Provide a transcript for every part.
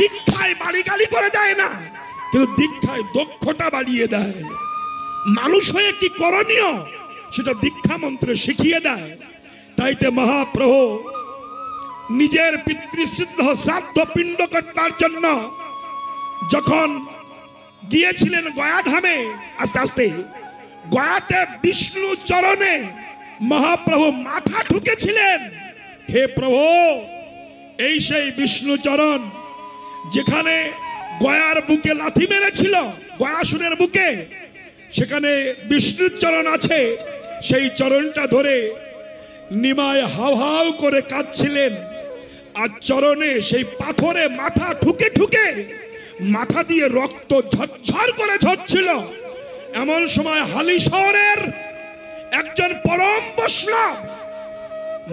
দীক্ষায় বাড়ি গালি করে দেয় না, কিন্তু দীক্ষায় দক্ষতা বাড়িয়ে দেয়। মানুষ হয়ে কি করণীয়, সেটা দীক্ষা মন্ত্রে শিখিয়ে দেয়। তাইতে মহাপ্রভু নিজের পিতৃসিদ্ধ শ্রাদ্ধ পিণ্ড করবার জন্য যখন গিয়েছিলেন গয়া ধামে আস্তে আস্তে, গয়াতে বিষ্ণু চরণে মহাপ্রভু মাথা ঠুকেছিলেন। হে প্রভু, এই সেই বিষ্ণু চরণ যেখানে গয়ার বুকে লাথি মেরেছিল গয়াসুরের বুকে, সেখানে বিষ্ণুর চরণ আছে। সেই চরণটা ধরে নিমায় হাও হাও করে কাঁদছিলেন। আর চরণে সেই পাথরে মাথা ঠুকে ঠুকে মাথা দিয়ে রক্ত ঝরঝর করে ঝরছিল। এমন সময় হালি শহরের একজন পরম বৈষ্ণব,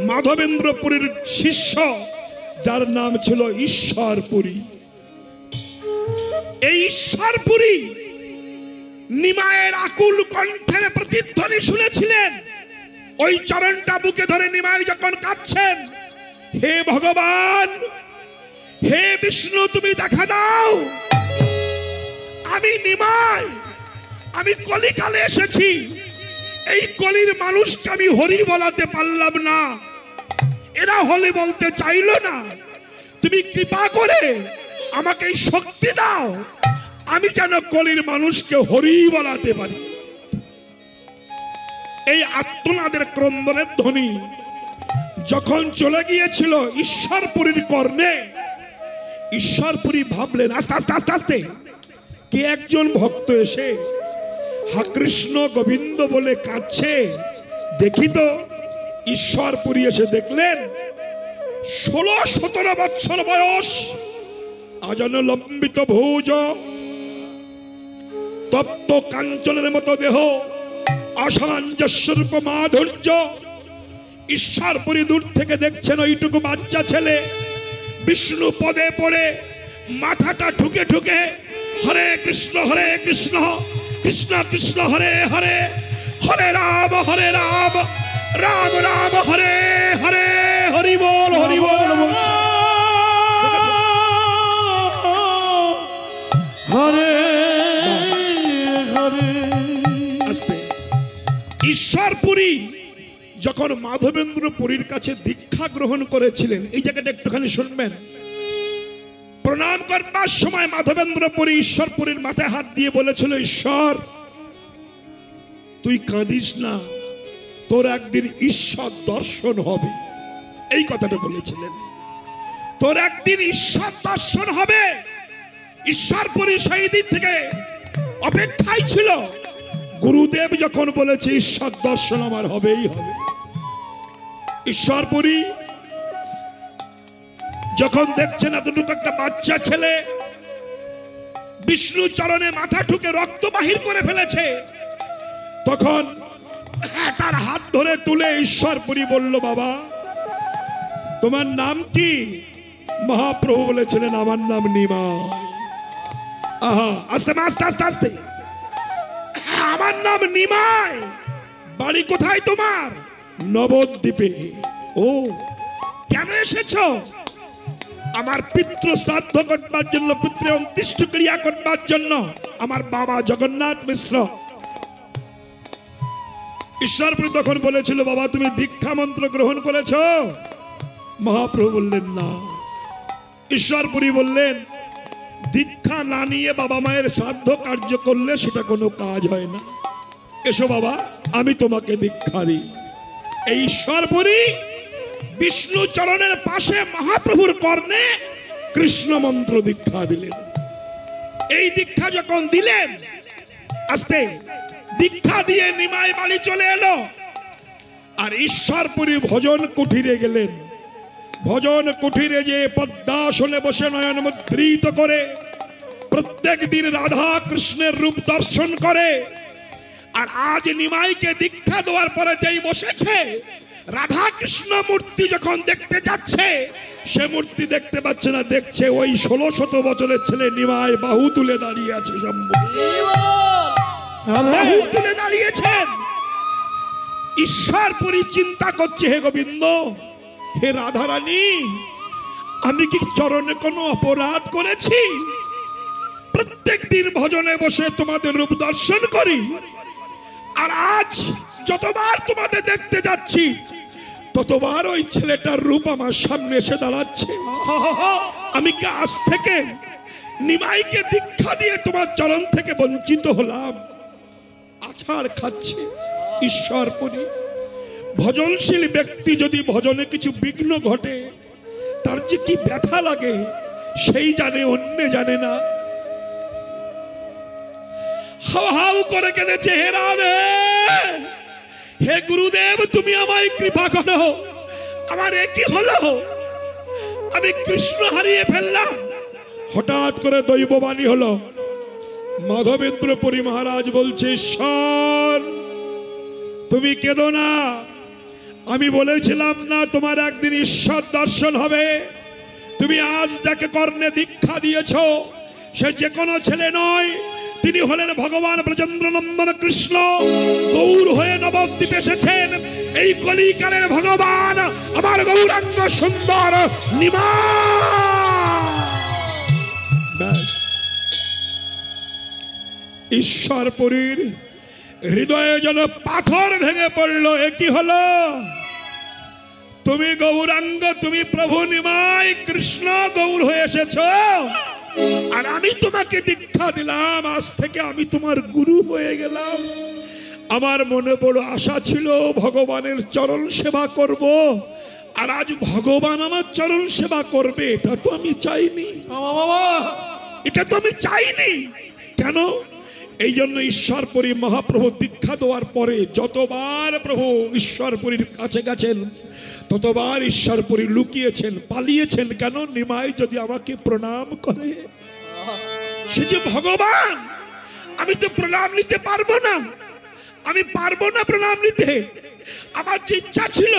মাধবেন্দ্রপুরীর শিষ্য, যার নাম ছিল ঈশ্বরপুরী। এই ঈশ্বরপুরী নিমায়ের আকুল কণ্ঠের প্রতিধ্বনি শুনেছিলেন। ওই চরণটা বুকে ধরে নিমাই যখন কাঁদছেন, হে ভগবান, হে বিষ্ণু, তুমি দেখা দাও। আমি নিমাই, আমি কলিকালে এসেছি। এই কলির মানুষকে আমি হরি বলাতে পারলাম না। এরা হলি বলতে চাইলো না। তুমি কৃপা করে আমাকে এই শক্তি দাও। আমি যেন কলির মানুষকে হরি বলাতে পারি। এই আত্মনাদের ক্রন্দনের ধ্বনি যখন চলে গিয়েছিল ঈশ্বরপুরীর কর্ণে, ঈশ্বরপুরী ভাবলেন, আস্তে আস্তে আস্তে আস্তে, কে একজন ভক্ত এসে হা কৃষ্ণ গোবিন্দ বলে কাঁদছে। দেখি তো, ঈশ্বরপুরী এসে দেখলেন, ষোলো সতেরো বছর বয়স আজন লম্বিত ভৌজ তপ্ত কাঞ্চনের মতো দেহ অসামঞ্জস্যরূপ মাধুর্য ঈশ্বরপুরী দূর থেকে দেখছেন ওইটুকু বাচ্চা ছেলে বিষ্ণু পদে পড়ে মাথাটা ঠুকে ঠুকে হরে কৃষ্ণ হরে কৃষ্ণ কৃষ্ণ কৃষ্ণ হরে হরে হরে রাম হরে রাম রাম রাম হরে হরে হরি বল হরি বল যখন মাধবেন্দ্র পুরীর কাছে দীক্ষা গ্রহণ করেছিলেন, এই জায়গাটা একটুখানি শুনবেন। প্রণাম করবার সময় মাধবেন্দ্র পুরী ঈশ্বরপুরীর মাথায় হাত দিয়ে বলেছিল, ঈশ্বর, তুই কাঁদিস না, তোর একদিন ঈশ্বর দর্শন হবে। এই কথাটা বলেছিলেন। তোর একদিন ঈশ্বর দর্শন হবে। ঈশ্বরপুরী সেই দিন থেকে অপেক্ষায় ছিল। গুরুদেব যখন বলেছে, ঈশ্বর দর্শন আমার হবেই হবে। ঈশ্বরপুরী, যখন দেখছেন এতটুকু একটা বাচ্চা ছেলে, বিষ্ণু চরণে মাথা ঠুকে রক্ত বাহির করে ফেলেছে, তখন তার হাত ধরে তুলে ঈশ্বরপুরী বলল, বাবা, তোমার নাম কি? মহাপ্রভু বলেছিলেন, আমার নাম নিমাই আহা, আস্তে আস্তে আস্তে আস্তে। আমার নাম নিমাই। বাড়ি কোথায় তোমার? নবদ্বীপে। ও, কেন এসেছ? আমার পিতৃ শ্রাদ্ধ করবার জন্য পিতৃ অন্ত্যেষ্ট ক্রিয়া করবার জন্য আমার বাবা জগন্নাথ মিশ্র। ঈশ্বরপুর তখন বলেছিল, বাবা, তুমি দীক্ষা মন্ত্র গ্রহণ করেছ? মহাপ্রভু বললেন, না। ঈশ্বরপুরী বললেন দীক্ষা না নিয়ে বাবা মায়ের শ্রাদ্ধ কার্য করলে সেটা কোনো কাজ হয় না। এসো বাবা, আমি তোমাকে দীক্ষা দিই। এই ঈশ্বরপুরী বিষ্ণু চরণের পাশে মহাপ্রভুর কর্ণে কৃষ্ণ মন্ত্র দীক্ষা দিলেন। এই দীক্ষা যখন দিলেন, আস্তে দীক্ষা দিয়ে নিমাই বাড়ি চলে এলো। আর ঈশ্বরপুরী ভজন কুঠিরে গেলেন। ভজন কুঠিরে যে পদ্মাসনে বসে নয়ন মুদ্রিত করে প্রত্যেক দিন রাধা কৃষ্ণের রূপ দর্শন করে। আর আজ নিমাইকে দীক্ষা দেওয়ার পরে যেই বসেছে রাধা কৃষ্ণ মূর্তি যখন দেখতে যাচ্ছে সে মূর্তি দেখতে পাচ্ছে না দেখছে ওই ষোলো শত বছরের ছেলে নিমাই বাহু তুলে দাঁড়িয়ে আছে বাহু তুলে দাঁড়িয়েছেন। ঈশ্বরপুরি চিন্তা করছে হে গোবিন্দ। হে রাধারানী, আমি কি চরণে কোনো অপরাধ করেছি? প্রত্যেক দিন ভজনে বসে তোমাদের রূপ দর্শন করি। আর আজ যতবার তোমাদের দেখতে যাচ্ছি, ততবার ওই ছেলেটার রূপ আমার সামনে এসে দাঁড়াচ্ছে। আমি কি আজ থেকে নিমাইকে দীক্ষা দিয়ে তোমার চরণ থেকে বঞ্চিত হলাম? আছাড় খাচ্ছে ঈশ্বরপুরী ভজনশীল ব্যক্তি যদি ভজনে কিছু বিঘ্ন ঘটে, তার যে কি ব্যথা লাগে, সেই জানে, অন্য জানে না। হাউ হাউ করে কেঁদেছে হে রাধে। হে গুরুদেব, তুমি আমায় কৃপা করো। আমার একই হলো। আমি কৃষ্ণ হারিয়ে ফেললাম। হঠাৎ করে দৈববাণী হলো। মাধবেন্দ্রপুরী মহারাজ বলছে, ঈশ্বর, তুমি কেঁদো না। আমি বলেছিলাম, না, তোমার একদিন ঈশ্বর দর্শন হবে। তুমি আজ যাকে কর্ণে দীক্ষা দিয়েছ, সে যে কোনো ছেলে নয়। তিনি হলেন ভগবান ব্রজেন্দ্র নন্দন কৃষ্ণ। গৌর হয়ে নবদ্বীপ এসেছেন। এই কলিকালের ভগবান আমার গৌরাঙ্গ সুন্দর নিমা ঈশ্বরপুরীর হৃদয়ে যেন পাথর ভেঙে পড়ল এ কি হলো? তুমি গৌরাঙ্গ তুমি প্রভু নিমাই কৃষ্ণ গৌর হয়ে এসেছ। আর আমি তোমাকে দীক্ষা দিলাম আজ থেকে আমি তোমার গুরু হয়ে গেলাম। আমার মনে বড় আশা ছিল ভগবানের চরণ সেবা করব। আর আজ ভগবান আমার চরণ সেবা করবে এটা তো আমি চাইনি। এটা তো আমি চাইনি। কেন? এই জন্য ঈশ্বরপুরী মহাপ্রভু দীক্ষা দেওয়ার পরে যতবার প্রভু ঈশ্বরপুরীর কাছে গেছেন, ততবার ঈশ্বরপুরী লুকিয়েছেন, পালিয়েছেন কেন? নিমাই যদি আমাকে প্রণাম করে। সে যে ভগবান, আমি তো প্রণাম নিতে পারব না। আমি পারব না প্রণাম নিতে। আমার যে ইচ্ছা ছিল,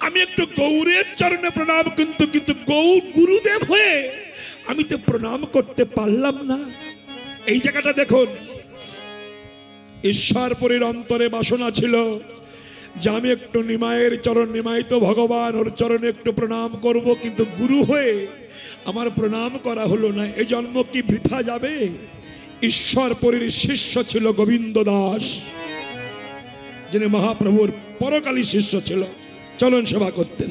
আমি একটু গৌরের চরণে প্রণাম, কিন্তু কিন্তু গৌর গুরুদেব হয়ে আমি তো প্রণাম করতে পারলাম না। এই জায়গাটা দেখুন। ঈশ্বরপুরীর অন্তরে বাসনা ছিল যে আমি একটু নিমায়ের চরণ নিমায়িত ভগবান, ওর চরণে একটু প্রণাম করব, কিন্তু গুরু হয়ে আমার প্রণাম করা হলো না। এই জন্ম কি বৃথা যাবে? ঈশ্বরপুরীর শিষ্য ছিল গোবিন্দ দাস, যিনি মহাপ্রভুর পরকালী শিষ্য ছিল। চলন সেবা করতেন।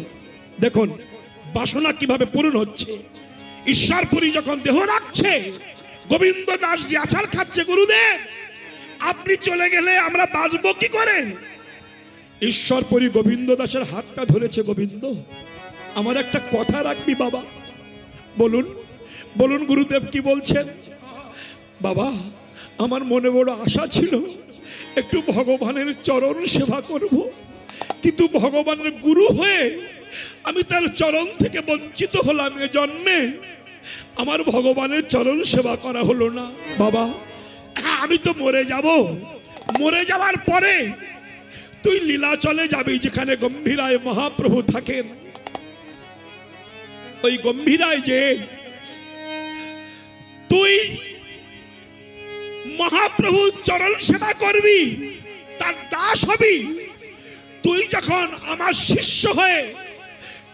দেখুন, বাসনা কীভাবে পূরণ হচ্ছে? ঈশ্বরপুরী যখন দেহ রাখছে গোবিন্দ দাস যে আছাড় খাচ্ছে গুরুদেব, আপনি চলে গেলে আমরা বাঁচবো কি করে? ঈশ্বরপুরী গোবিন্দ দাসের হাতটা ধরেছে গোবিন্দ, আমার একটা কথা রাখবি বাবা। বলুন বলুন গুরুদেব কি বলছেন? বাবা, আমার মনে বড় আশা ছিল একটু ভগবানের চরণ সেবা করব, কিন্তু ভগবানের গুরু হয়ে আমি তার চরণ থেকে বঞ্চিত হলাম এ জন্মে। আমার ভগবানের চরণ সেবা করা হলো না। বাবা, আমি তো মরে যাব। মরে যাওয়ার পরে তুই লীলা চলে যাবি যেখানে গম্ভীরায় মহাপ্রভু থাকেন। ওই গম্ভীরায় যে তুই মহাপ্রভু চরণ সেবা করবি, তার দাস হবি। তুই যখন আমার শিষ্য হয়ে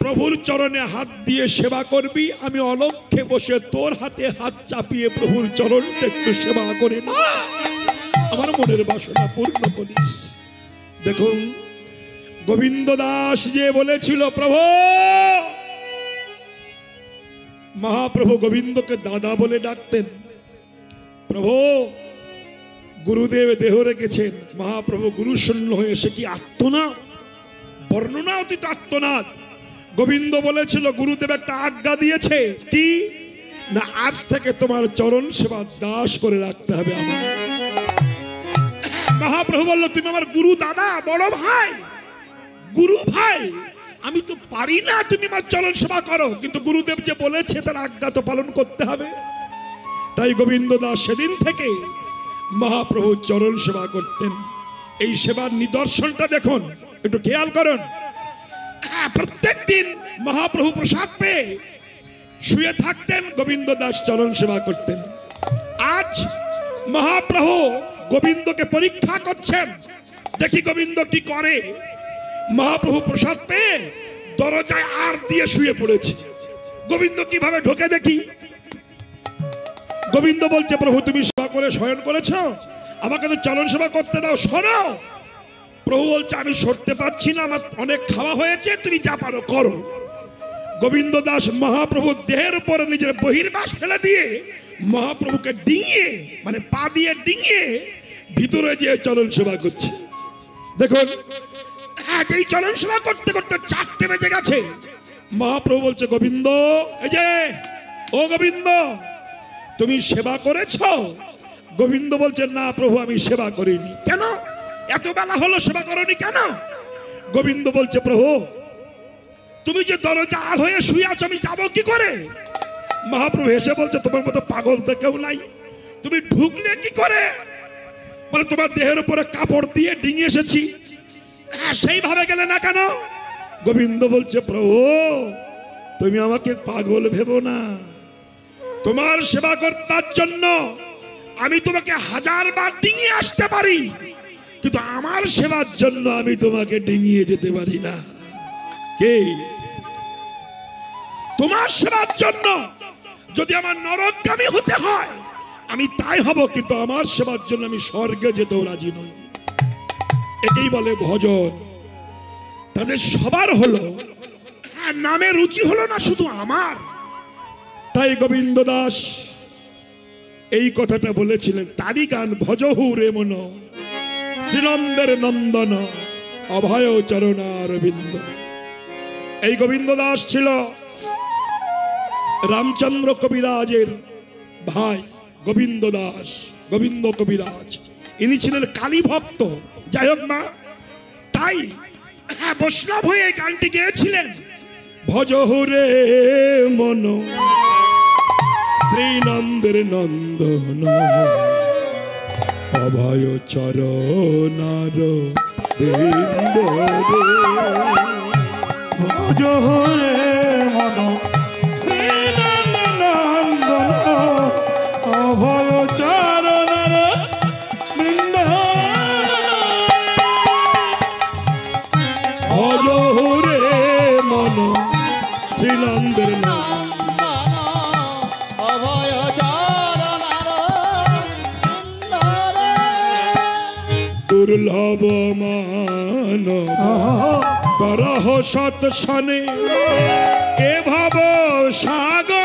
প্রভুর চরণে হাত দিয়ে সেবা করবি। আমি অলক্ষে বসে তোর হাতে হাত চাপিয়ে প্রভুর চরণটা একটু সেবা করে না। আমার মনের বাসনা পূর্ণ করিস। দেখুন, গোবিন্দ দাস যে বলেছিল, প্রভু, মহাপ্রভু গোবিন্দকে দাদা বলে ডাকতেন। প্রভু, গুরুদেব দেহ রেখেছেন। মহাপ্রভু গুরু শূন্য হয়ে সে কি আত্মনাথ? বর্ণনা অতীত আত্মনাথ? গোবিন্দ বলেছিল, গুরুদেব একটা আজ্ঞা দিয়েছে। কি? না, আজ থেকে তোমার চরণ সেবা দাস করে রাখতে হবে আমার মহাপ্রভু বলল, তুমি আমার গুরু দাদা, বড় ভাই, গুরু ভাই। আমি তো পারি না তুমি আমার চরণ সেবা করো। কিন্তু গুরুদেব যে বলেছে, তার আজ্ঞা তো পালন করতে হবে। তাই গোবিন্দ দাস সেদিন থেকে মহাপ্রভু চরণ সেবা করতেন। এই সেবার নিদর্শনটা দেখুন, একটু খেয়াল করুন। প্রত্যেক দিন মহাপ্রভু প্রসাদ পেয়ে শুয়ে থাকতেন, গোবিন্দ দাস চরণ সেবা করতেন। আজ মহাপ্রভু গোবিন্দকে পরীক্ষা করছেন। দেখি গোবিন্দ কি করে। মহাপ্রভু প্রসাদ পেয়ে দরজায় আর দিয়ে শুয়ে পড়েছে। গোবিন্দ কীভাবে ঢোকে দেখি। গোবিন্দ বলছে, প্রভু, তুমি সেবা করে শয়ন করেছ? আমাকে তো চলন সেবা করতে দাও সরো প্রভু বলছে, আমি সরতে পারছি না, আমার অনেক খাওয়া হয়েছে, তুমি যা পারো করো। গোবিন্দ দাস মহাপ্রভুর দেহের উপরে নিজের বহির্বাস ফেলে দিয়ে মহাপ্রভুকে ডিঙিয়ে মানে পা দিয়ে ডিঙিয়ে ভিতরে যে চলন সেবা করছে। দেখুন এই চলন সেবা করতে করতে চারটে বেজে গেছে। মহাপ্রভু বলছে, গোবিন্দ, এই যে, ও গোবিন্দ, তুমি সেবা করেছ? গোবিন্দ বলছে, না প্রভু, আমি সেবা করিনি। কেন? এত বেলা হলো সেবা করনি কেন? গোবিন্দ বলছে, প্রভু, তুমি যে দরজা আর হয়ে শুয়ে আছো, আমি যাব কি করে? মহাপ্রভু এসে বলছে, তোমার মতো পাগল তো কেউ নাই। তুমি ঢুকলে কি করে? বলে, তোমার দেহের উপরে কাপড় দিয়ে ডিঙিয়ে এসেছি। সেইভাবে গেলে না কেন? গোবিন্দ বলছে, প্রভু, তুমি আমাকে পাগল ভেবো না। তোমার সেবা করবার জন্য আমি তোমাকে হাজার বার ডিঙিয়ে আসতে পারি। কিন্তু আমার সেবার জন্য আমি তোমাকে ডিঙিয়ে যেতে পারি না। কে? তোমার সেবার জন্য যদি আমার নরকগামী হতে হয় আমি তাই হব কিন্তু আমার সেবার জন্য আমি স্বর্গে যেতেও রাজি নই। একেই বলে ভজন। তাদের সবার হলো হ্যাঁ, নামে রুচি হলো না শুধু আমার। তাই গোবিন্দ দাস এই কথাটা বলেছিলেন তারই গান ভজহু রে মন। শ্রীনন্দের নন্দন, অভয় চরণা রবীন্দ্র এই গোবিন্দ দাস ছিল রামচন্দ্র কবিরাজের ভাই গোবিন্দ দাস গোবিন্দ কবিরাজ। ইনি ছিলেন কালী ভক্ত, যাই হোক মা। তাই হ্যাঁ বৈষ্ণব হয়ে এই গানটি গেয়েছিলেন। ভজহরে মন, শ্রীনন্দের নন্দন। অভয় চরণার বিন্দরে ভজ মন দুর্লভ মান করহ সৎ সনে এ ভাব সাগর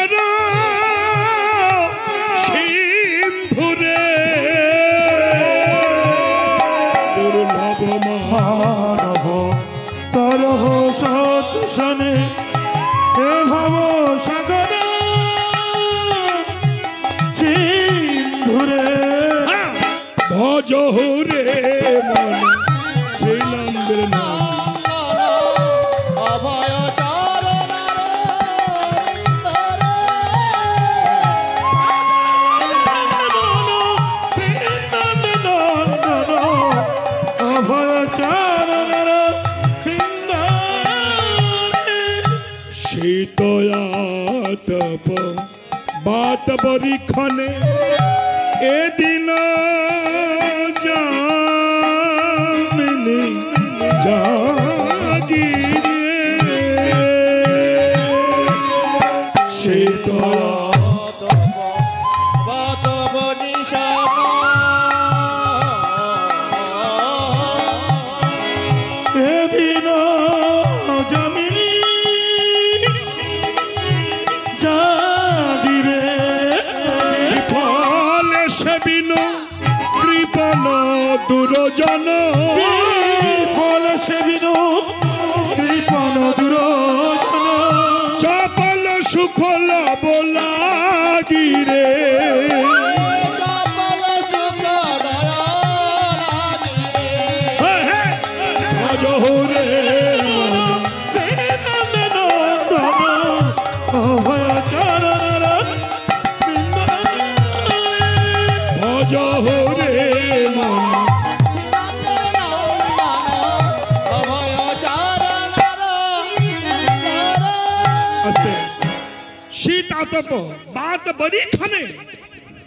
খানে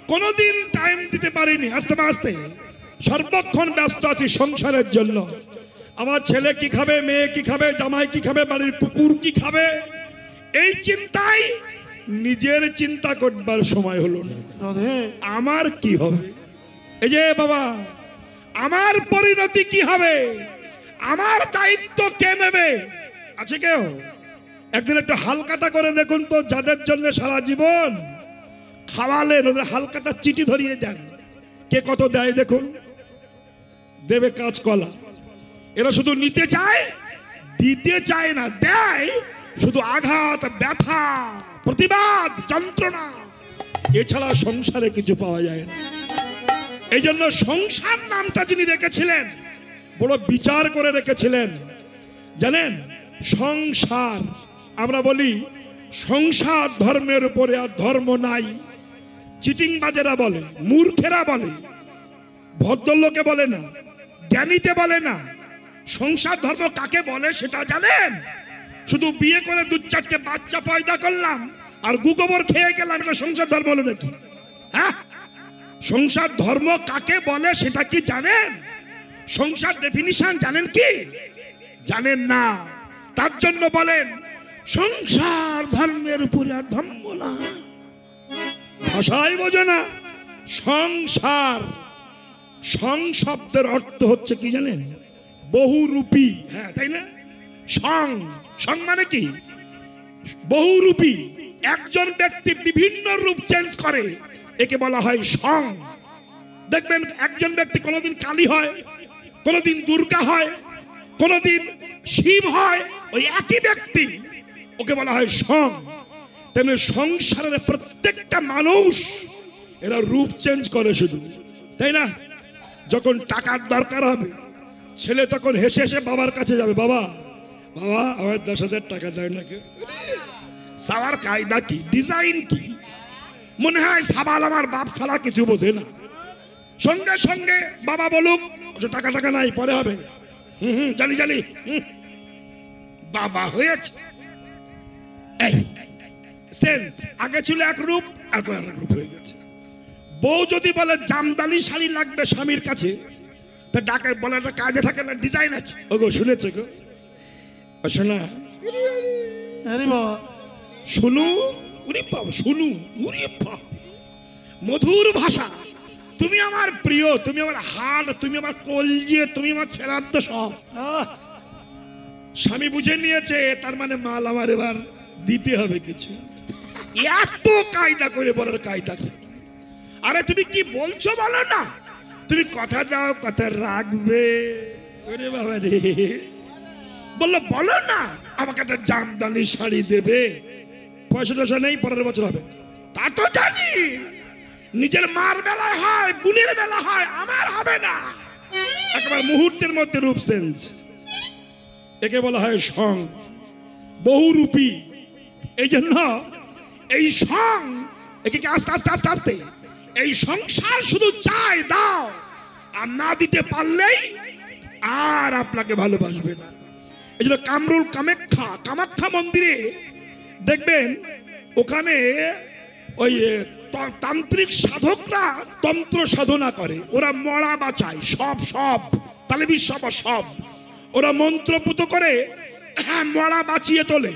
কোনোদিন টাইম দিতে পারিনি। আস্তে আস্তে। সর্বক্ষণ ব্যস্ত আছি সংসারের জন্য। আমার ছেলে কি খাবে মেয়ে কি খাবে জামাই কি খাবে বাড়ির কুকুর কি খাবে? এই চিন্তায় নিজের চিন্তা করবার সময় হলো না। আমার কি হবে? এই যে বাবা আমার পরিণতি কি হবে? আমার দায়িত্ব কে নেবে? আছে কেউ? একদিন একটু হালকাতা করে দেখুন তো যাদের জন্য সারা জীবন খাওয়ালেন, ওদের হালকাতা চিঠি ধরিয়ে দেন। কে কত দেয় দেখুন? দেবে কাঁচকলা। এরা শুধু নিতে চায়, দিতে চায় না, দেয় শুধু আঘাত, ব্যথা, প্রতিবাদ, যন্ত্রণা। এছাড়া সংসারে কিছু পাওয়া যায় না। এই জন্য সংসার নামটা যিনি রেখেছিলেন, বড় বিচার করে রেখেছিলেন। জানেন, সংসার, আমরা বলি, সংসার ধর্মের উপরে আর ধর্ম নাই। চিটিং বাজেরা বলে, মূর্খেরা বলে, ভদ্রলোকে বলে না, জ্ঞানীতে বলে না। সংসার ধর্ম কাকে বলে সেটা জানেন? শুধু বিয়ে করে দু চারটে বাচ্চা পয়দা করলাম আর গুগোবর খেয়ে গেলাম, এটা সংসার ধর্ম হলো নাকি? হ্যাঁ? সংসার ধর্ম কাকে বলে সেটা কি জানেন? সংসার ডেফিনিশন জানেন কি? জানেন না। তার জন্য বলেন, সংসার ধর্মের উপরে আর ধর্ম না ভাষাই বোঝে না। সংসার। সং শব্দের অর্থ হচ্ছে কি জানেন? বহুরূপী। হ্যাঁ তাই না? সং। সং মানে কি? বহুরূপী। একজন ব্যক্তি বিভিন্ন রূপ চেঞ্জ করে। একে বলা হয় সং। দেখবেন, একজন ব্যক্তি কোনোদিন কালী হয়, কোনোদিন দুর্গা হয়, কোনোদিন শিব হয়, ওই একই ব্যক্তি, ওকে বলা হয় সং। তেমনি সংসারের প্রত্যেকটা মানুষ এরা রূপ চেঞ্জ করে শুধু। তাই না? যখন টাকার দরকার হবে, ছেলে তখন হেসে হেসে বাবার কাছে যাবে, বাবা বাবা আমার দশ হাজার টাকা দেয় নাকি? সাওয়ার কায়দা কি? ডিজাইন কি? মনে হয় সাবাল আমার বাপ ছাড়া কিছু বোঝে না। সঙ্গে সঙ্গে বাবা বলুক "ওসব টাকা টাকা নাই, পরে হবে। হুম হুম, জানি জানি। বাবা হয়েছে। এই সেন্স আগে ছিল এক রূপ এখন এক রূপ হয়ে গেছে। বউ যদি বলে জামদানি শাড়ি লাগবে স্বামীর কাছে তা ডাকে বলে একটা কাজে থাকে না ডিজাইন আছে। ও গো শুনেছে গো? শোনা। আরে বাবা। শুনু উরি বাবা শুনু উরি মধুর ভাষা। তুমি আমার প্রিয় তুমি আমার হাড় তুমি আমার কলজে তুমি আমার ছেড়াদ্দ সব। স্বামী বুঝে নিয়েছে তার মানে মাল আমার এবার দিতে হবে কিছু। এত কায়দা করে বলার কায়দা? আরে তুমি কি বলছো বলো না? তুমি কথা দাও, কথা রাখবে। বলল, বলো না, আমাকে একটা জামদানি শাড়ি দেবে। পয়সা টয়সা নেই, পরের বছর হবে। তা তো জানি। নিজের মার বেলায় হয়, বোনের বেলা হয়, আমার হবে না। একেবারে মুহূর্তের মধ্যে রূপ চেঞ্জ একে বলা হয় সং। বহুরূপী। এই জন্য এই সং একে আস্তে আস্তে আস্তে আস্তে। এই সংসার শুধু চায় দাও। আর না দিতে পারলেই আর আপনাকে ভালোবাসবে না। এই জন্য কামরুল কামাখ্যা কামাখ্যা মন্দিরে দেখবেন ওখানে ওই তান্ত্রিক সাধকরা তন্ত্র সাধনা করে। ওরা মরা বাঁচায় সব সব। তাহলে সব সব। ওরা মন্ত্রপুত করে হ্যাঁ, মরা বাঁচিয়ে তোলে।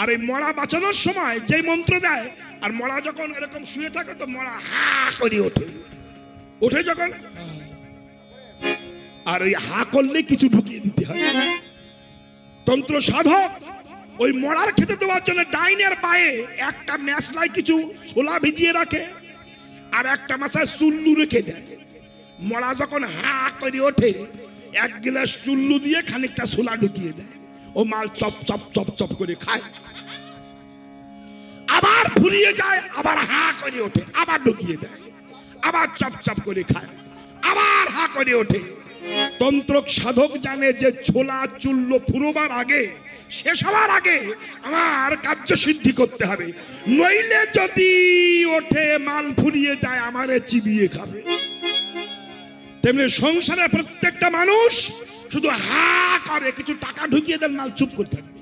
আর এই মরা বাঁচানোর সময় যে মন্ত্র দেয়, আর মরা যখন এরকম শুয়ে থাকে, তো মরা হা করে ওঠে। ওঠে যখন, আর ওই হা করলে কিছু ঢুকিয়ে দিতে হয়। তন্ত্র সাধক, ওই মরার খেতে দেওয়ার জন্য ডাইনের পায়ে একটা মেসলায় কিছু ছোলা ভিজিয়ে রাখে, আর একটা মাসায় চুল্লু রেখে দেয়। মরা যখন হা করে ওঠে, এক গিলাস চুল্লু দিয়ে খানিকটা ছোলা ঢুকিয়ে দেয়। ও মাল চপ চপ চপ চপ করে খায়। আবার ফুরিয়ে যায়, আবার হা করে ওঠে, আবার ঢুকিয়ে দেয়। আবার চপ চপ করে খায়, আবার হা করে ওঠে। তন্ত্রক সাধক জানে যে ছোলা, চুল্ল ফুরোবার আগে, শেষ হওয়ার আগে আমার কার্য সিদ্ধি করতে হবে। নইলে যদি ওঠে, মাল ফুরিয়ে যায়, আমারে চিবিয়ে খাবে। তেমনি সংসারে প্রত্যেকটা মানুষ শুধু হা করে কিছু টাকা ঢুকিয়ে দেন মাল চুপ করতে থাকবে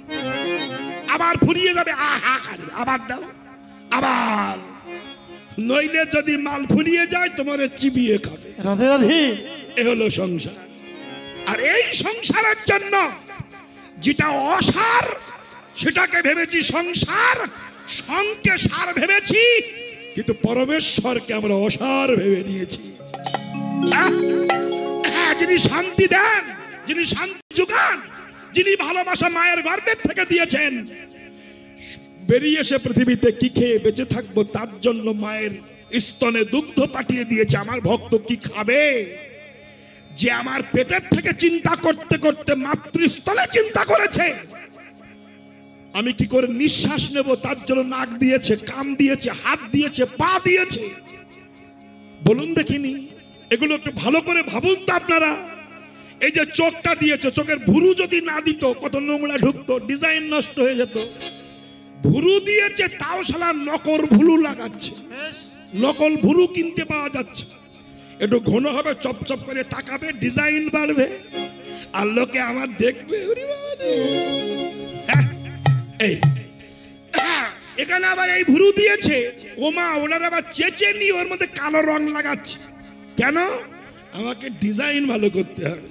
আবার ফুরিয়ে যাবে আ হা করে আবার দাও আবার। নইলে যদি মাল ফুরিয়ে যায় তোমার চিবিয়ে খাবে। রাধে রাধে। এ হলো সংসার। আর এই সংসারের জন্য যেটা অসার সেটাকে ভেবেছি সংসার সংকে সার ভেবেছি কিন্তু পরমেশ্বরকে আমরা অসার ভেবে নিয়েছি। যিনি শান্তি দেন, যিনি শান্তি যোগান, যিনি ভালোবাসা মায়ের গর্ভের থেকে দিয়েছেন, বেরিয়ে এসে পৃথিবীতে কি খেয়ে বেঁচে থাকব তার জন্য মায়ের স্তনে দুগ্ধ পাঠিয়ে দিয়েছে। আমার ভক্ত কি খাবে? যে আমার পেটের থেকে চিন্তা করতে করতে মাতৃস্থলে চিন্তা করেছে। আমি কি করে নিঃশ্বাস নেব? তার জন্য নাক দিয়েছে, কান দিয়েছে, হাত দিয়েছে, পা দিয়েছে। বলুন দেখিনি। এগুলো একটু ভালো করে ভাবুন তো আপনারা। এই যে চোখটা দিয়েছে চোখের ভুরু যদি না দিত কত নোংরা ঢুকতো ডিজাইন নষ্ট হয়ে যেত। ভুরু দিয়েছে তাও শালা নকল ভুরু লাগাচ্ছে। নকল ভুরু কিনতে পাওয়া যাচ্ছে। একটু ঘন হবে চপচপ করে তাকাবে ডিজাইন বাড়বে। আর লোকে আমার দেখবে হ্যাঁ, এই। এখানে আবার এই ভুরু দিয়েছে। ওমা ওনার আবার চেচে নিয়ে ওর মধ্যে কালো রং লাগাচ্ছে। কেন? আমাকে ডিজাইন ভালো করতে হবে।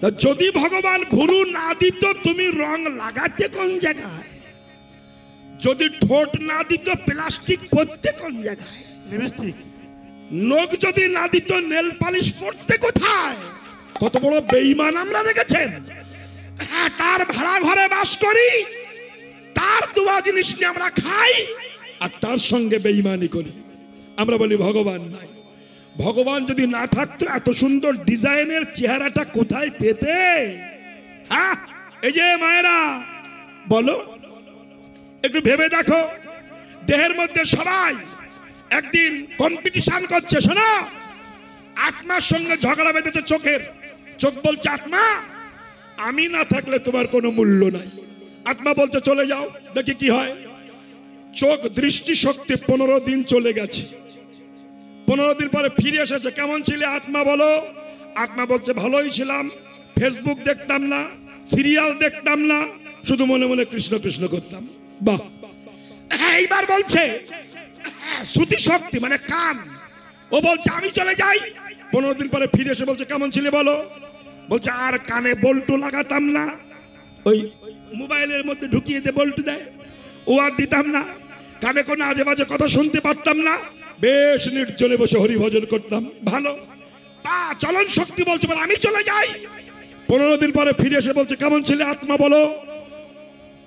তা যদি ভগবান ভুরু না দিত তুমি রং লাগাতে কোন জায়গায়? যদি ঠোঁট না দিত প্লাস্টিক পরতে কোন জায়গায়? লিপস্টিক নখ যদি না দিত নেল পালিশ পড়তে কোথায়? কত বড় বেইমান আমরা দেখেছেন। হ্যাঁ তার ভাড়া ঘরে বাস করি তার দুয়া জিনিস নিয়ে আমরা খাই আর তার সঙ্গে বেইমানি করি। আমরা বলি ভগবান নাই। ভগবান যদি না থাকতো, এত সুন্দর ডিজাইনের চেহারাটা কোথায় পেতে? হ্যাঁ এই যে মায়েরা, বলো, একটু ভেবে দেখো। দেহের মধ্যে সবাই একদিন কম্পিটিশন করছে, শোনো। আত্মার সঙ্গে ঝগড়া বেঁধেছে চোখের। চোখ বলছে, আত্মা, আমি না থাকলে তোমার কোনো মূল্য নাই। আত্মা বলতে চলে যাও, দেখি কি হয়। চোখ দৃষ্টি শক্তি পনেরো দিন চলে গেছে। পনেরো দিন পরে ফিরে এসেছে। কেমন ছিলে আত্মা বলো? আত্মা বলছে ভালোই ছিলাম। ফেসবুক দেখতাম না সিরিয়াল দেখতাম না শুধু মনে মনে কৃষ্ণ কৃষ্ণ করতাম। বাহ। এইবার বলছে হ্যাঁ, শ্রুতি শক্তি মানে কান। ও বলছে আমি চলে যাই। পনেরো দিন পরে ফিরে এসে বলছে কেমন ছিলে বলো? বলছে আর কানে বল্টু লাগাতাম না। ওই মোবাইলের মধ্যে ঢুকিয়ে দিয়ে বল্টু দেয়। ও আর দিতাম না। কানে কোনো আজে বাজে কথা শুনতে পারতাম না। বেশ নির্জনে বসে হরিভজন করতাম। ভালো। পা চলন শক্তি বলছে বলে আমি চলে যাই। পনেরো দিন পরে ফিরে এসে বলছে, কেমন ছিলে আত্মা বলো?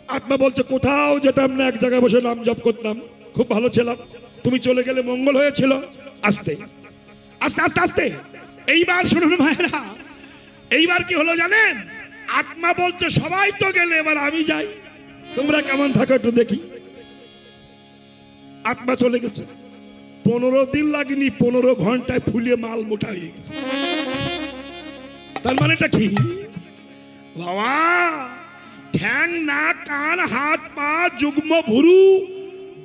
আত্মা বলছে, কোথাও যেতাম না, এক জায়গায় বসে নাম জপ করতাম। খুব ভালো ছিলাম। তুমি চলে গেলে মঙ্গল হয়েছিল। আস্তে। আস্তে আস্তে আস্তে। এইবার শুনুন ভাইরা এইবার কি হলো জানেন? আত্মা বলছে, সবাই তো গেলে, এবার আমি যাই। তোমরা কেমন থাকো একটু দেখি। আত্মা চলে গেছে। পনেরো দিন লাগেনি পনেরো ঘন্টায় ফুলিয়ে মাল মোটা হয়ে গেছে। তার মানেটা কি? বাবা ঠ্যাং না কান হাত পা যুগ্ম ভুরু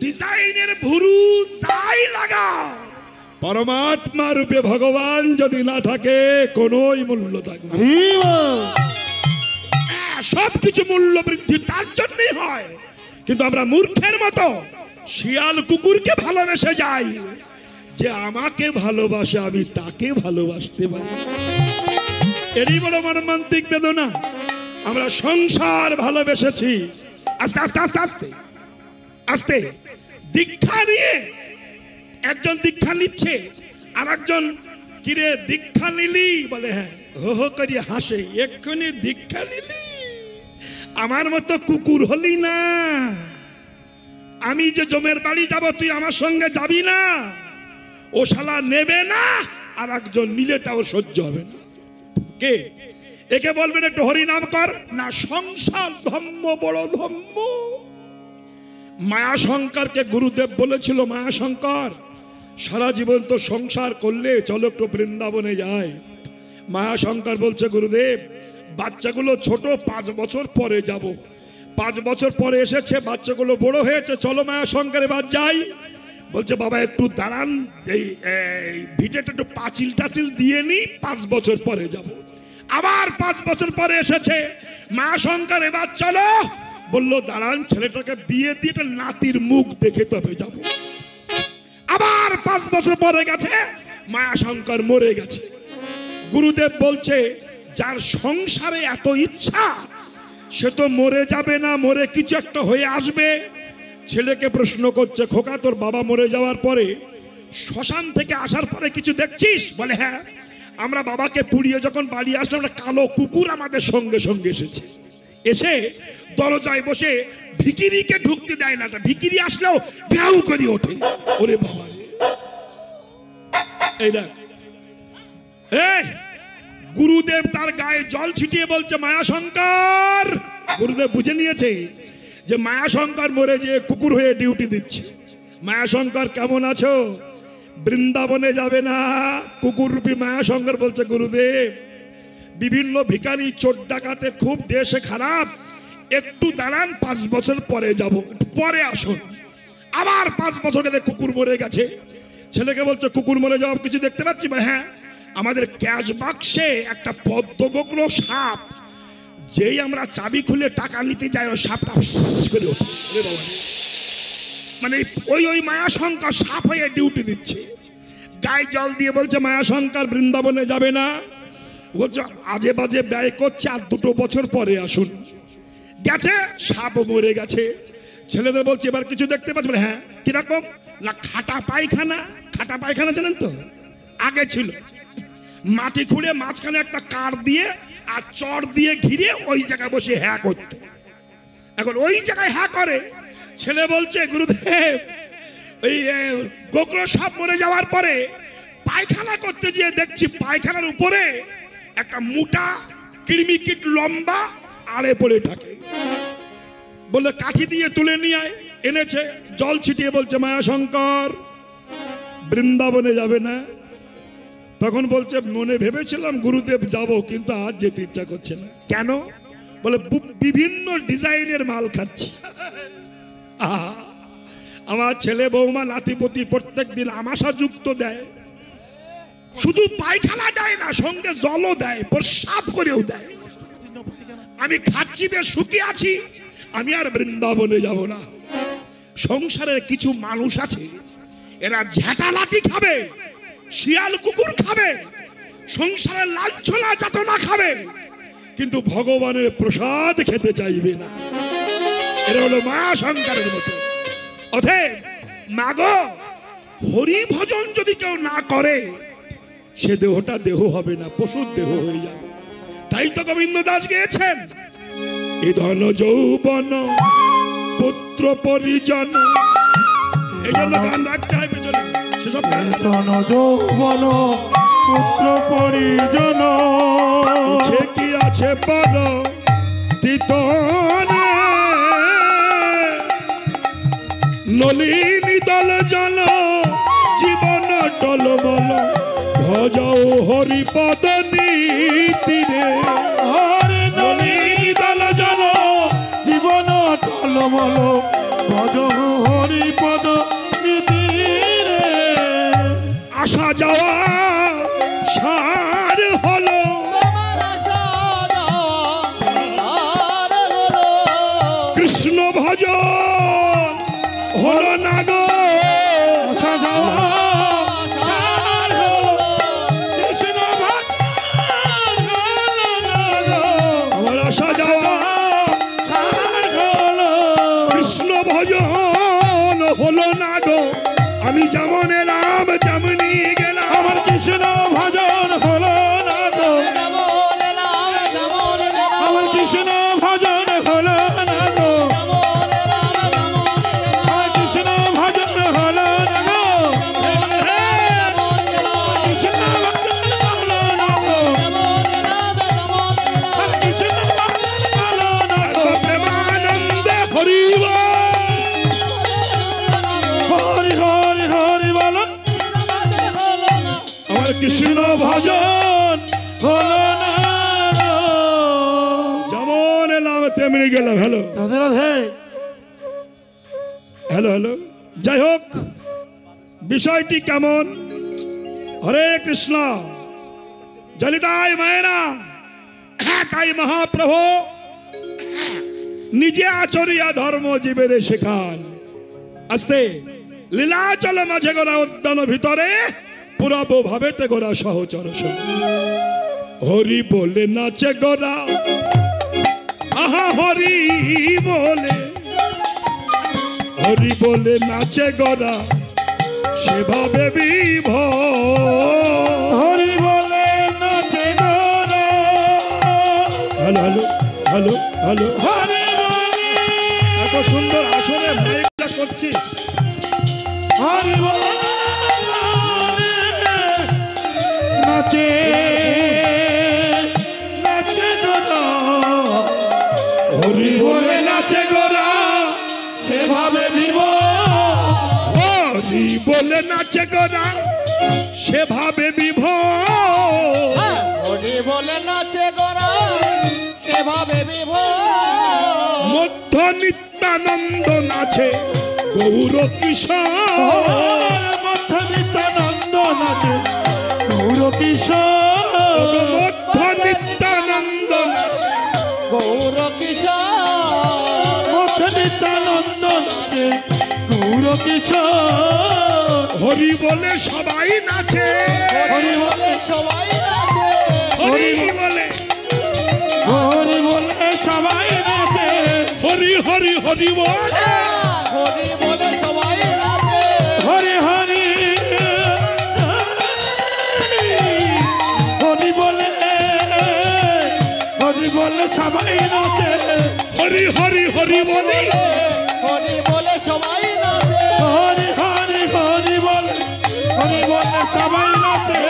ডিজাইনের ভুরু যাই লাগাও। পরমাত্মা রূপে ভগবান যদি না থাকে কোনোই মূল্য থাকবে না। হরিব সব কিছু মূল্য বৃদ্ধি তার জন্যই হয়। কিন্তু আমরা মূর্খের মতো শিয়াল কুকুরকে ভালোবেসে যাই। যে আমাকে ভালোবাসে, আমি তাকে ভালোবাসতে পারি। এরই বড় মর্মান্তিক বেদনা। আমরা সংসার ভালোবেসেছি। আস্তে আস্তে আস্তে আস্তে। আস্তে। দীক্ষা নিয়ে একজন দীক্ষা নিচ্ছে আর একজন কিরে, দীক্ষা নিলি? বলে হ্যাঁ। হো হো করি হাসে, এক্ষুনি দীক্ষা নিলি? আমার মতো কুকুর হলি না। আমি যে জমের বাড়ি যাব, তুই আমার সঙ্গে যাবি না। ও শালা নেবে না, আর একজন নিলে তাও সহ্য হবে না। কে? একে বলবেন একটু হরিনাম কর। না, সংসার ধর্ম বড় ধর্ম মায়াশঙ্করকে গুরুদেব বলেছিল, মায়াশঙ্কর, সারা জীবন তো সংসার করলে চলো একটু বৃন্দাবনে যায় মায়াশঙ্কর বলছে, গুরুদেব, বাচ্চাগুলো ছোট, পাঁচ বছর পরে যাব। পাঁচ বছর পরে এসেছে, বাচ্চাগুলো বড় হয়েছে, চলো মায়াশঙ্কর এবার যাই। বলছে, বাবা, একটু দাঁড়ান এই ভিটেটা একটু পাঁচিল টাচিল দিয়ে নি, পাঁচ বছর পরে যাব। আবার পাঁচ বছর পরে এসেছে, মা শঙ্কর, এবার চলো। বলল, দাঁড়ান, ছেলেটাকে বিয়ে দিয়ে একটা নাতির মুখ দেখে তবে যাব। আবার পাঁচ বছর পরে গেছে, মায়া শঙ্কর মরে গেছে। গুরুদেব বলছে, যার সংসারে এত ইচ্ছা সে তো মরে যাবে না, মরে কিছু একটা হয়ে আসবে। ছেলেকে প্রশ্ন করছে, খোকা, তোর বাবা মরে যাওয়ার পরে, শ্মশান থেকে আসার পরে কিছু দেখছিস? বলে হ্যাঁ আমরা বাবাকে পুড়িয়ে যখন বাড়ি আসলাম, একটা কালো কুকুর আমাদের সঙ্গে সঙ্গে এসেছে। এসে দরজায় বসে ভিকিরিকে ঢুকতে দেয় না ভিকিরি আসলেও ভ্যাউ করে ওঠে। ওরে বাবা। এই দেখ। গুরুদেব তার গায়ে জল ছিটিয়ে বলছে মায়াশঙ্কর! গুরুদেব বুঝে নিয়েছে যে মায়াশঙ্কর মরে যে কুকুর হয়ে ডিউটি দিচ্ছে। মায়াশঙ্কর কেমন আছো? বৃন্দাবনে যাবে না? কুকুর রূপী মায়াশঙ্কর বলছে গুরুদেব বিভিন্ন ভিখারি চোর ডাকাতে খুব দেশে খারাপ। একটু দাঁড়ান পাঁচ বছর পরে যাব পরে আসুন। আবার পাঁচ বছর কুকুর মরে গেছে। ছেলেকে বলছে কুকুর মরে যাওয়া কিছু দেখতে পাচ্ছি? বলে, হ্যাঁ আমাদের ক্যাশ বাক্সে একটা পদ্মগোগ্র সাপ, যেই আমরা চাবি খুলে টাকা নিতে যাই, ওই সাপটা করে মানে ওই ওই মায়াশঙ্কর সাপ হয়ে ডিউটি দিচ্ছে। গায়ে জল দিয়ে বলছে, মায়াশঙ্কর, বৃন্দাবনে যাবে না। বলছে, আজে বাজে ব্যয় করছে, আর দুটো বছর পরে আসুন। গেছে, সাপ মরে গেছে। ছেলেদের বলছে, এবার কিছু দেখতে পাচ্ছি? হ্যাঁ কীরকম? না, খাটা পায়খানা খাটা পায়খানা জানেন তো? আগে ছিল। মাটি খুঁড়ে মাঝখানে একটা কার দিয়ে আর চর দিয়ে ঘিরে ওই জায়গায় বসে হ্যাঁ করতো। এখন ওই জায়গায় হ্যাঁ করে, ছেলে বলছে, গুরুদেব ওই গোকর সাপ মরে যাওয়ার পরে পায়খানা করতে গিয়ে দেখছি পায়খানার উপরে একটা মোটা কিড়মিকিট লম্বা আড়ে পড়ে থাকে। বলে কাঠি দিয়ে তুলে নিয়ে এনেছে, জল ছিটিয়ে বলছে, মায়াশঙ্কর, বৃন্দাবনে যাবে না। তখন বলছে, মনে ভেবেছিলাম গুরুদেব যাব, কিন্তু আজ যেতে ইচ্ছা করছে না। কেন? বলে বিভিন্ন ডিজাইনের মাল খাচ্ছি। আমার ছেলে বৌমা নাতিপতি প্রত্যেক দিন আমাশা যুক্ত দেয়। শুধু পায়খানা দেয় না, সঙ্গে জলও দেয়, প্রসাব করেও দেয়। আমি খাচ্ছি, বেশ সুখী আছি, আমি আর বৃন্দাবনে যাব না। সংসারের কিছু মানুষ আছে, এরা ঝেঁটা লাতি খাবে। শিয়াল কুকুর খাবে সংসারের লাঞ্ছনা যাতনা খাবে, কিন্তু ভগবানের প্রসাদ খেতে চাইবে না। এরা হলো মায়া শঙ্করের মতো। অথে মাগো হরি ভজন যদি কেউ না করে, সে দেহটা দেহ হবে না, পশুর দেহ হয়ে যাবে। তাই তো গোবিন্দ দাস গিয়েছেন। এ ধন যৌবন, পুত্র পরিজন, এই জন্য গান রাখতে হয় সেসব তন যৌবন পুত্র পরিজন। আছে কি আছে পর তিতনে? নলিনী দল জল জীবন টল বল ভজাও হরিপদ নীতিরে। হরে নলিনী দল জন জীবন টলমল ভজ হরি আসা যাওয়া সার হলো। কৃষ্ণ ভজন বিষয়টি কেমন? হরে কৃষ্ণ। জলিতায় মায়েরা হ্যাঁ তাই মহাপ্রভু, নিজে আচরিয়া ধর্ম জীবের শেখান। আস্তে, লীলাচল মাঝে গোরা উদ্যান ভিতরে, পুরাব ভাবেতে গোরা সহচর। হরি বলে নাচে গোরা, আহা, হরি বলে হরি বলে নাচে গড়া সেভাবে হরি বলে নাচে hello hello hello hello. Hari এত সুন্দর আসলে মাইকটা করছিস। হরি বলে নাচে। নাচে গোরা সেভাবে বিভোর। হরি বলে নাচে গোরা সেভাবে বিভোর। মধ্য নিত্যানন্দ নাচে গৌর কিশোর। মধ্য নিত্যানন্দ নাচে গৌর কিশোর। মধ্য নিত্যানন্দ নাচে গৌর কিশোর। মধ্য নিত্যানন্দ নাচে গৌর কিশোর। হরি বলে সবাই নাচে। হরি বলে সবাই নাচে। হরি বলে। হরি বলে সবাই নাচে। হরি হরি হরি বলে। হরি বলে সবাই নাচে। হরি হরি। হরি বলে। হরি বলে সবাই নাচে। হরি হরি হরি বলে। হরি বলে সবাই নাচে। হরি সবাই নাচে।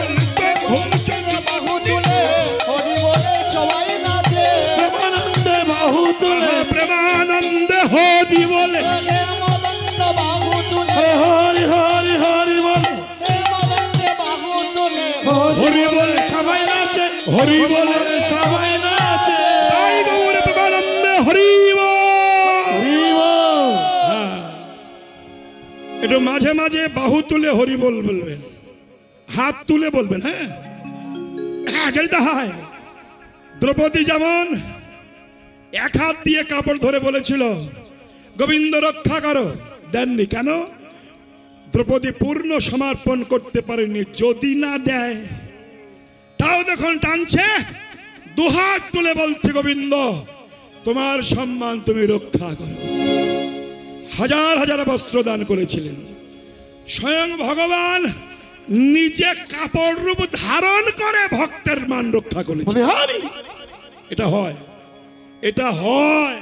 হরি বলে, সবাই নাচে। প্রেমানন্দে বাহু তুলে প্রেমানন্দ হরি বলে মদন্ত বাহু তুলে নাচে হরি বলে। সবাই প্রেমানন্দ। একটু মাঝে মাঝে বাহু তুলে হরি বল বলবেন। হাত তুলে বলবেন হ্যাঁ? দ্রৌপদী যেমন এক হাত দিয়ে কাপড় ধরে বলেছিল, গোবিন্দ, রক্ষা করো। দেননি। কেন? দ্রৌপদী পূর্ণ সমর্পণ করতে পারেনি যদি না দেয়, তাও দেখুন টানছে। দুহাত তুলে বলছে, গোবিন্দ, তোমার সম্মান তুমি রক্ষা করো। হাজার হাজার বস্ত্র দান করেছিলেন। স্বয়ং ভগবান নিজে কাপড় রূপ ধারণ করে ভক্তের মান রক্ষা করেছে। এটা হয়। এটা হয়।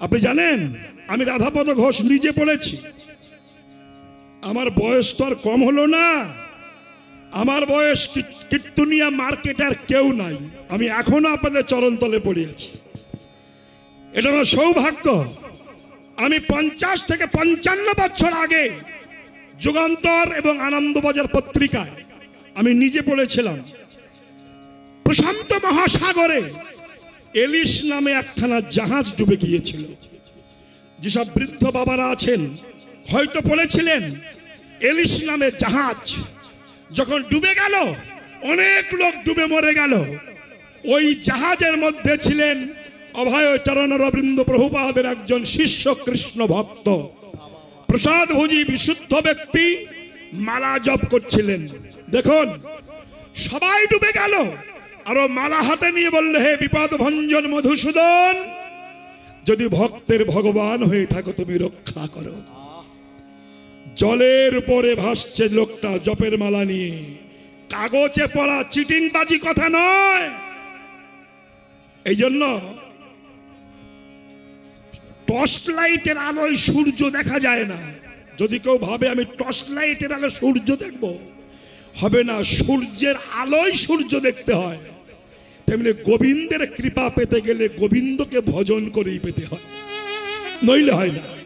আপনি জানেন আমি রাধাপদ ঘোষ নিজে পড়েছি। আমার বয়স তো আর কম হলো না। আমার বয়স কীর্তনিয়া মার্কেটার কেউ নাই। আমি এখনও আপনাদের চরণতলে পড়ে আছি। এটা আমার সৌভাগ্য। আমি পঞ্চাশ থেকে পঞ্চান্ন বছর আগে যুগান্তর এবং আনন্দবাজার পত্রিকায় আমি নিজে পড়েছিলাম। প্রশান্ত মহাসাগরে এলিশ নামে একখানা জাহাজ ডুবে গিয়েছিল। যেসব বৃদ্ধ বাবারা আছেন, হয়তো পড়েছিলেন, এলিশ নামে জাহাজ যখন ডুবে গেল, অনেক লোক ডুবে মরে গেল। ওই জাহাজের মধ্যে ছিলেন অভয় চরণ রবীন্দ্র প্রভুপাদের একজন শিষ্য কৃষ্ণ ভক্ত প্রসাদ ভোজি বিশুদ্ধ ব্যক্তি মালা জপ করছিলেন। দেখুন, সবাই ডুবে গেল। আরও মালা হাতে নিয়ে বললে, হে বিপদ ভঞ্জন মধুসূদন, যদি ভক্তের ভগবান হয়ে থাকো, তুমি রক্ষা করো। জলের উপরে ভাসছে লোকটা জপের মালা নিয়ে। কাগজে পড়া চিটিংবাজি কথা নয়। এই জন্য টর্চ লাইটের আলোয় সূর্য দেখা যায় না। যদি কেউ ভাবে, আমি টর্চ লাইটের আলো সূর্য দেখব হবে না, সূর্যের আলোয় সূর্য দেখতে হয়। তেমনি গোবিন্দের কৃপা পেতে গেলে গোবিন্দকে ভজন করেই পেতে হয়। নইলে হয় না।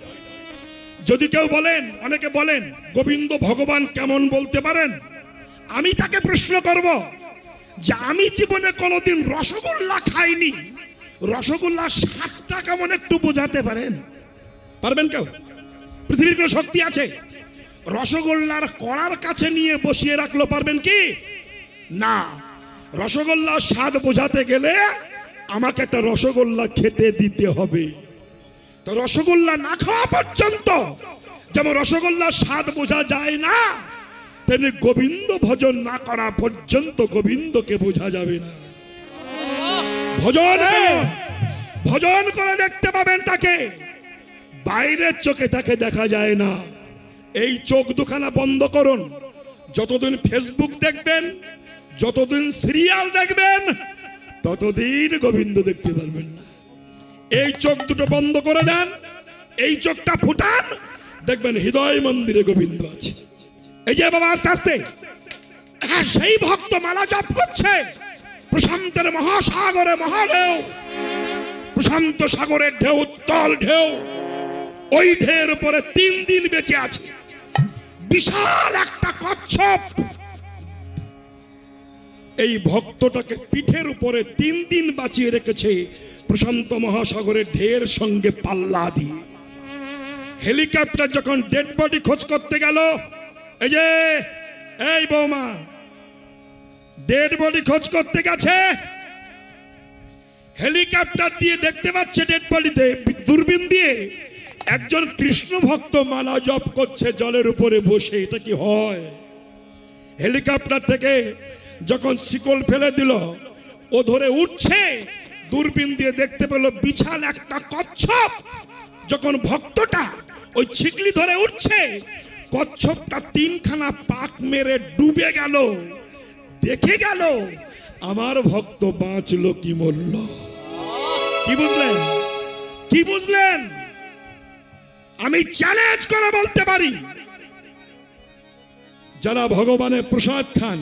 যদি কেউ বলেন, অনেকে বলেন, গোবিন্দ ভগবান কেমন বলতে পারেন? আমি তাকে প্রশ্ন করব যে, আমি জীবনে কোনোদিন রসগোল্লা খাইনি। রসগোল্লা স্বাদটা কেমন একটু বোঝাতে পারেন? পারবেন কেউ? পৃথিবীর কোনো শক্তি আছে? রসগোল্লার কড়ার কাছে নিয়ে বসিয়ে রাখল পারবেন কি? না। রসগোল্লার স্বাদ বোঝাতে গেলে আমাকে একটা রসগোল্লা খেতে দিতে হবে। তো রসগোল্লা না খাওয়া পর্যন্ত যেমন রসগোল্লার স্বাদ বোঝা যায় না, তেমনি গোবিন্দ ভজন না করা পর্যন্ত গোবিন্দকে বোঝা যাবে না। ভজন কেমন? ভজন করে দেখতে পাবেন তাকে। বাইরের চোখে তাকে দেখা যায় না। এই চোখ দুখানা বন্ধ করুন। যতদিন ফেসবুক দেখবেন যতদিন সিরিয়াল দেখবেন ততদিন গোবিন্দ দেখতে পারবেন না। এই চোখ দুটো বন্ধ করে দেন। এই চোখটা ফুটান। দেখবেন হৃদয় মন্দিরে গোবিন্দ আছে। এই যে বাবা আস্তে আস্তে। হ্যাঁ সেই ভক্ত মালা জপ করছে। প্রশান্তের মহাসাগরে মহাঢেউ, প্রশান্ত সাগরের ঢেউ, উত্তল ঢেউ, ওই ঢেউর উপরে তিন দিন বেঁচে আছে। বিশাল একটা কচ্ছপ। এই ভক্তটাকে পিঠের উপরে তিন দিন বাঁচিয়ে রেখেছে প্রশান্ত মহাসাগরের ঢের সঙ্গে পাল্লা দিয়ে। হেলিকপ্টার যখন ডেড বডি খোঁজ করতে গেল, এই যে, এই বৌমা ডেড বডি খোঁজ করতে গেছে। হেলিকপ্টার দিয়ে দেখতে পাচ্ছে ডেড বডিতে দূরবীন দিয়ে। একজন কৃষ্ণ ভক্ত মালা জপ করছে জলের উপরে বসে, এটা কি হয়? হেলিকপ্টার থেকে যখন শিকল ফেলে দিল, ও ধরে উঠছে, দূরবীন দিয়ে দেখতে পেল বিশাল একটা কচ্ছপ। যখন ভক্তটা ওই ছিকলি ধরে উঠছে, কচ্ছপটা তিনখানা পাক মেরে ডুবে গেল। দেখে গেল, আমার ভক্ত বাঁচলো কি মরল। কি বুঝলেন? কি বুঝলেন? আমি চ্যালেঞ্জ করে বলতে পারি। যারা ভগবানের প্রসাদ খান,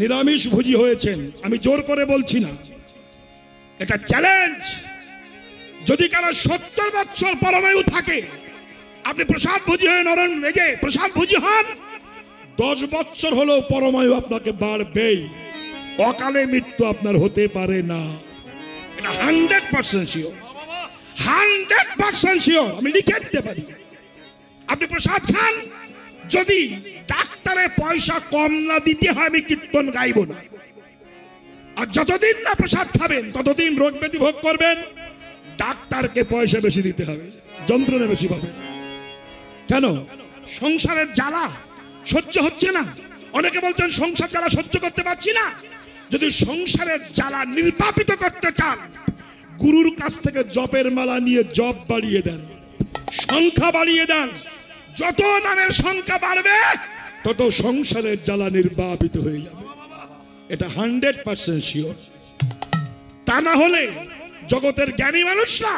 নিরামিষ ভোজি হয়েছেন, আমি জোর করে বলছি না। এটা চ্যালেঞ্জ যদি কারও সত্তর বছর পরমায়ু থাকে, আপনি প্রসাদ ভোজি হয়ে নরম রেগে, প্রসাদ ভোজি হন দশ বছর হলেও পরমায়ু আপনাকে বাড়বেই। অকালে মৃত্যু আপনার হতে পারে না। এটা hundred percent sure. Hundred percent sure. আমি লিখে দিতে পারি। আপনি প্রসাদ খান। যদি ডাক্তারে পয়সা কম না দিতে হয়, আমি কীর্তন গাইব না। আর যতদিন না প্রসাদ খাবেন, ততদিন রোগ ব্যাধি ভোগ করবেন। ডাক্তারকে পয়সা বেশি দিতে হবে। যন্ত্রণা বেশি পাবে কেন? সংসারের জ্বালা সহ্য হচ্ছে না। অনেকে বলছেন সংসার জ্বালা সহ্য করতে পারছি না। যদি সংসারের জ্বালা নির্বাপিত করতে চান, গুরুর কাছ থেকে জপের মালা নিয়ে জপ বাড়িয়ে দেন, সংখ্যা বাড়িয়ে দেন। যত নামের সংখ্যা বাড়বে, তত সংসারের জ্বালা নির্বাপিত হয়ে যাবে। এটা হান্ড্রেড পার্সেন্ট শিওর। তা না হলে জগতের জ্ঞানী মানুষরা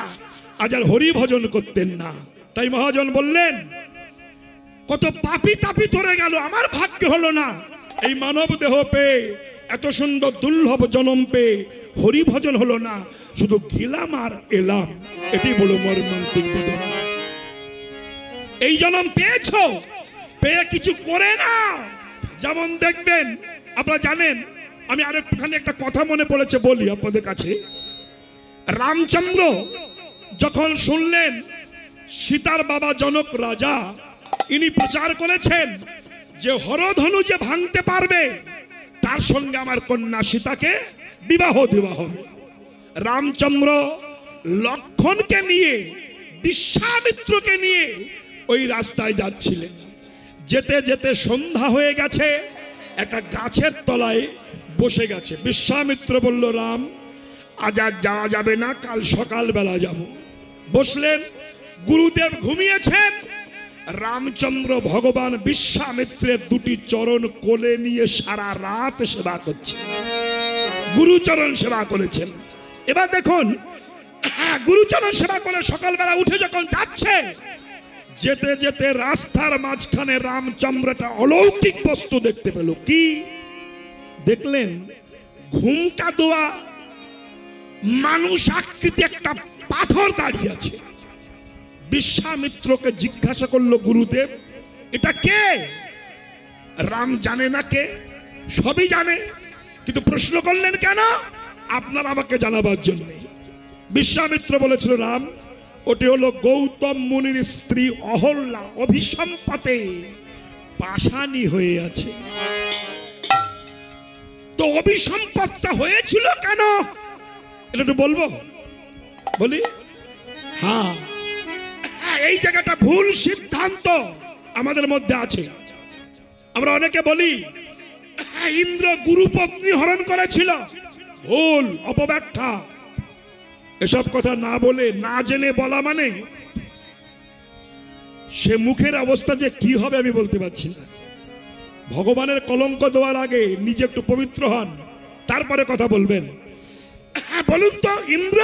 আজ আর হরি ভজন করতেন না। তাই মহাজন বললেন কত পাপি তাপি ধরে গেল, আমার ভাগ্য হলো না। এই মানব দেহ পেয়ে এত সুন্দর দুর্লভ জনম পেয়ে হরি ভজন হলো না, শুধু গিলাম আর এলাম। এটি বলো মর্মান্তিক বেদনা। এই জনম পেয়েছ, পেয়ে কিছু করে না। যেমন দেখবেন, আপনারা জানেন, আমি আরেকটুখানি একটা কথা মনে পড়েছে বলি আপনাদের কাছে। রামচন্দ্র যখন শুনলেন, সীতার বাবা জনক রাজা ইনি প্রচার করেছেন যে হরধনু যে ভাঙতে পারবে, তার সঙ্গে আমার কন্যা সীতাকে বিবাহ দেওয়া হবে। রামচন্দ্র লক্ষণকে নিয়ে বিশ্বামিত্রকে নিয়ে ওই রাস্তায় যাচ্ছিলেন। যেতে যেতে সন্ধ্যা হয়ে গেছে, একটা গাছের তলায় বসে গেছে। বিশ্বামিত্র বলল, রাম, আজ আর যাওয়া যাবে না, কাল সকালবেলা যাব। বসলেন, গুরুদেব ঘুমিয়েছেন রামচন্দ্র ভগবান বিশ্বামিত্রের দুটি চরণ কোলে নিয়ে সারা রাত সেবা করছে। গুরুচরণ সেবা করেছেন। এবার দেখুন হ্যাঁ, গুরুচরণ সেবা করে সকালবেলা উঠে যখন যাচ্ছে যেতে যেতে রাস্তার মাঝখানে রামচন্দ্রটা অলৌকিক বস্তু দেখতে পেল। কি? দেখলেন ঘুমটা দোয়া মানুষ আকৃতি একটা পাথর দাঁড়িয়ে আছে। বিশ্বামিত্রকে জিজ্ঞাসা করল গুরুদেব এটা কে? রাম জানে না কে সবই জানে কিন্তু প্রশ্ন করলেন কেন? আপনার আমাকে জানাবার জন্য। বিশ্বামিত্র বলেছিল রাম ওটি হলো গৌতম মুনির স্ত্রী অহল্যা অভিসম্পাতে পাশানি হয়ে আছে। তো অভিসম্পদটা হয়েছিল কেন? এটা একটু বলব? বলি? হ্যাঁ, এই জায়গাটা ভুল সিদ্ধান্ত আমাদের মধ্যে আছে। আমরা অনেকে বলি হ্যাঁ, ইন্দ্র গুরু পত্নী হরণ করেছিল। ভুল অপব্যাখ্যা। এসব কথা না বলে না জেনে বলা মানে সে মুখের অবস্থা যে কি হবে আমি বলতে পারছি না। ভগবানের কলঙ্ক দেওয়ার আগে নিজে একটু পবিত্র হন তারপরে কথা বলবেন। হ্যাঁ, বলুন তো ইন্দ্র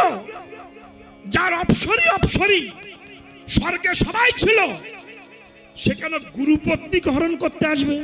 যার অপসরি অপসরি স্বর্গে সবাই ছিল। সেখানে গুরুপত্নী হরণ করতে আসবে?